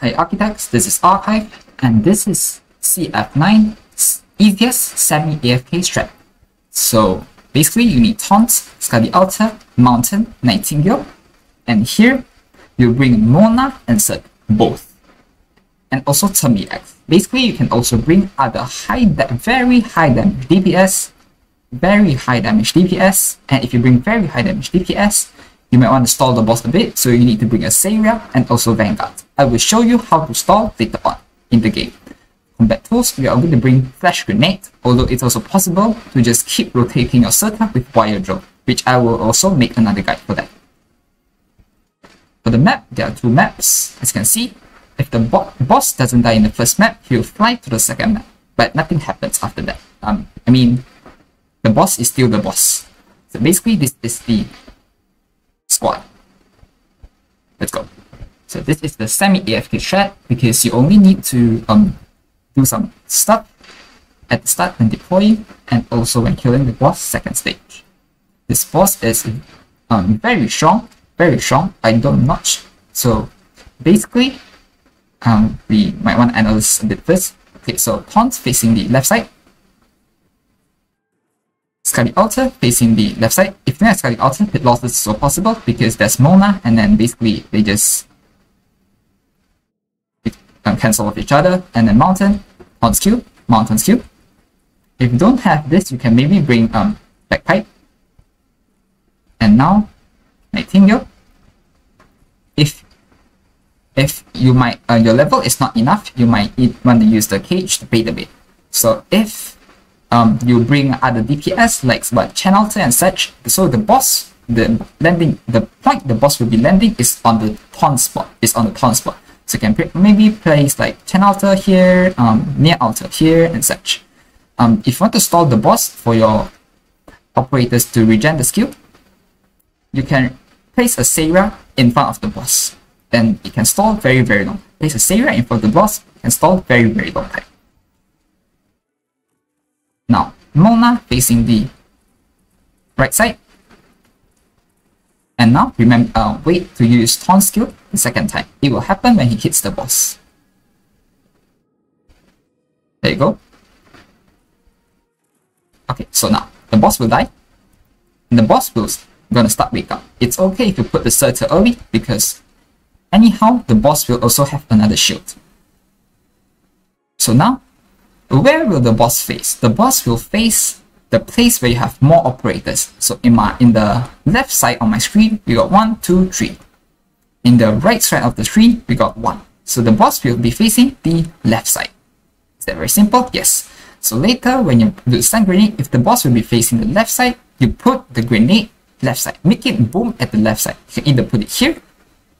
Hi Architects, this is Arkchive, and this is CF9 easiest semi-AFK strat. So basically you need Thorns, Scarlet Altar, Mountain, Nightingale, and here you bring Mona and Set, both. And also Term EX. Basically you can also bring other high, very high damage DPS, very high damage DPS, and if you bring very high damage DPS, you might want to stall the boss a bit, so you need to bring a Saria and also Vanguard. I will show you how to stall later on in the game. Combat tools, we are going to bring Flash Grenade, although it's also possible to just keep rotating your Surtr with Wire Drill, which I will also make another guide for that. For the map, there are two maps. As you can see, if the bo boss doesn't die in the first map, he'll fly to the second map, but nothing happens after that. Um, I mean, the boss is still the boss. So basically, this is the squad. Let's go. So this is the semi-AFK strat because you only need to um do some stuff at the start when deploying and also when killing the boss second stage. This boss is um very strong, very strong. I don't much. So basically, um we might want to analyze a bit first. Okay, so taunt facing the left side, Scarlet Altar facing the left side. If you have Scarlet Altar, pit losses is so possible because there's Mona and then basically they just cancel off each other and then Mountain on skill, Mountain skill. If you don't have this, you can maybe bring um Bagpipe. And now Nightingale. If if you might uh, your level is not enough, you might want to use the cage to bait a bit. So if um, you bring other DPS like what channel and such. So the boss, the landing, the point the boss will be landing is on the taunt spot. Is on the taunt spot. So you can maybe place like Chen Alter here, um, Nearl Alter here, and such. Um, if you want to stall the boss for your operators to regen the skill, you can place a Saria in front of the boss. Then it can stall very very long. Place a Saria in front of the boss and stall very very long time. Mona facing the right side. And now, remember, uh, wait to use Taunt skill the second time. It will happen when he hits the boss. There you go. Okay, so now, the boss will die. And the boss will gonna start wake up. It's okay if you put the Surtr early, because anyhow, the boss will also have another shield. So now, where will the boss face? The boss will face the place where you have more operators. So in my in the left side on my screen, we got one, two, three. In the right side of the screen, we got one. So the boss will be facing the left side. Is that very simple? Yes. So later, when you do stun grenade, if the boss will be facing the left side, you put the grenade left side. Make it boom at the left side. You can either put it here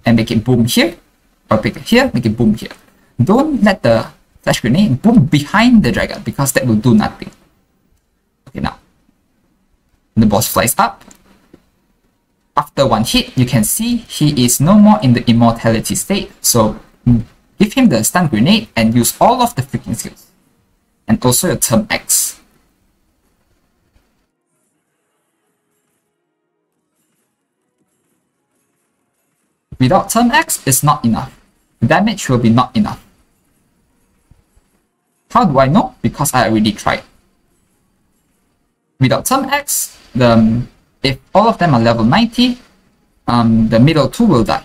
and make it boom here, or pick it here, make it boom here. Don't let the flash grenade boom behind the dragon because that will do nothing. Okay, now the boss flies up. After one hit, you can see he is no more in the immortality state. So give him the stun grenade and use all of the freaking skills. And also your term X. Without term X, it's not enough. damage will be not enough. How do I know? Because I already tried. Without some X, the, um, if all of them are level 90, um, the middle two will die.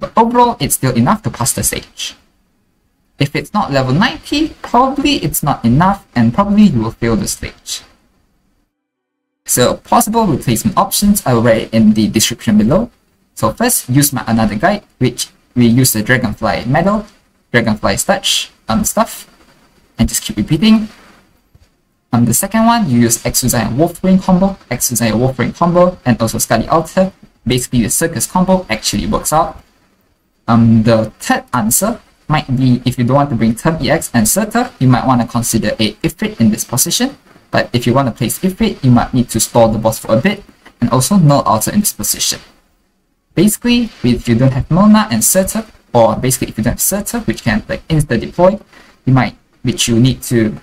But overall, it's still enough to pass the stage. If it's not level 90, probably it's not enough and probably you will fail the stage. So possible replacement options will write in the description below. So first, use my another guide, which we use the Dragonfly Medal, Dragonfly Touch, um, stuff and just keep repeating. On the second one, you use Exozyme Wolverine combo, Exozyme Wolverine combo, and also Scarlet Altar. Basically, the Circus combo actually works out. Um, the third answer might be if you don't want to bring Term EX and Surtr, you might want to consider a Ifrit in this position. But if you want to place Ifrit, you might need to stall the boss for a bit, and also Nearl Alter in this position. Basically, if you don't have Mona and Surtr, or basically if you don't have Surtr, which can like insta deploy, you might which you need to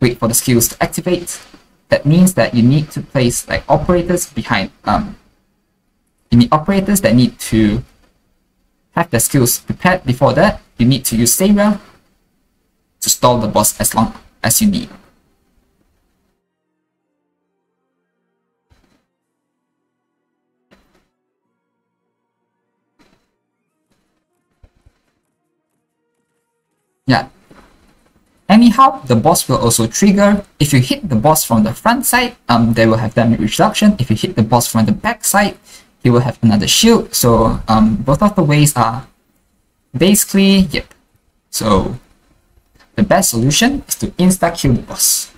wait for the skills to activate. That means that you need to place like operators behind um you need operators that need to have their skills prepared before that, you need to use Saria to stall the boss as long as you need. Yeah. Anyhow, the boss will also trigger. If you hit the boss from the front side, um, they will have damage reduction. If you hit the boss from the back side, he will have another shield. So um, both of the ways are basically, yep. So the best solution is to insta-kill the boss.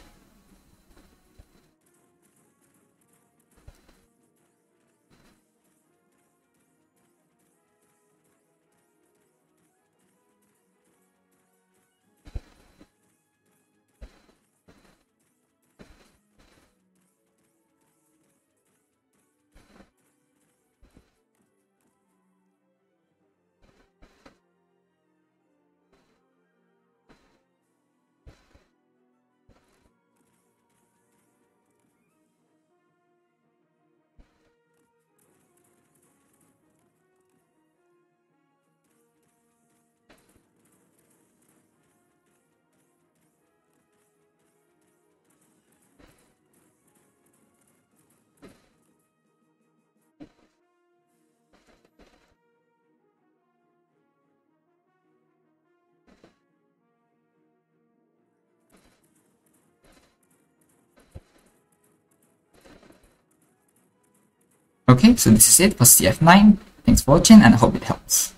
Okay, so this is it for CF9. Thanks for watching and I hope it helps.